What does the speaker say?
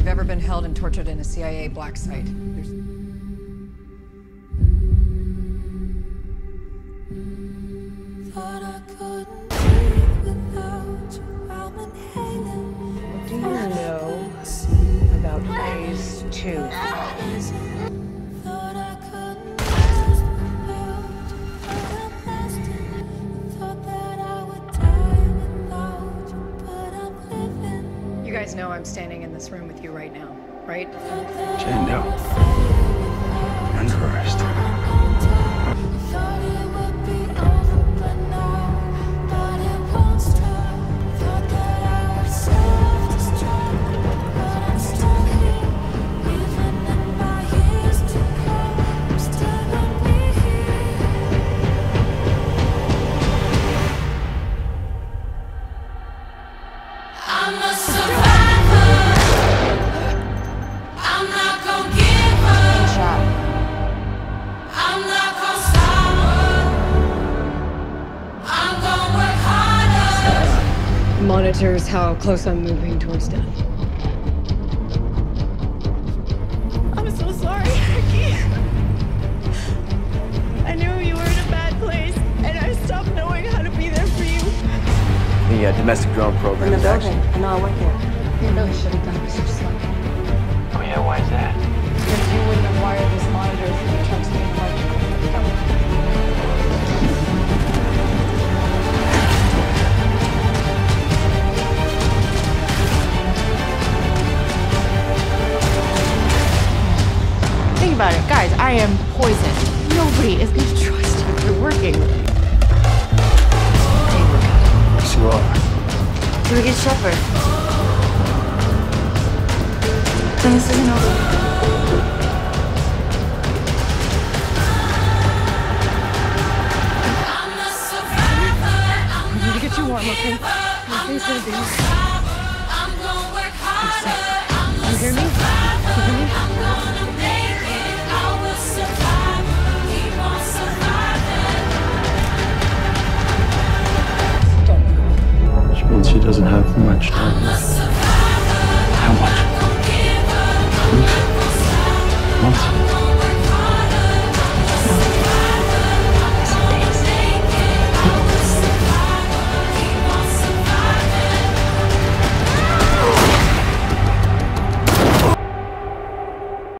you've ever been held and tortured in a CIA black site. There's... What do you know about phase two? Guys know I'm standing in this room with you right now, right? Jen, no. You're. I'm a Monitors how close I'm moving towards death. I'm so sorry, Ricky. I knew you were in a bad place, and I stopped knowing how to be there for you. The uh, domestic drone program In is actually. I know I work here. You really should have done research slow. Oh yeah, why is that? Because you wouldn't have wired this I am poison. Nobody is going to trust you if you're working with me. Yes, you are. Ricky Shepherd. Then this isn't over. I'm a survivor. I'm I need to get you warm, okay? My face is gonna work harder. I'm You hear? You hear me? she doesn't have much time left. How much? Months?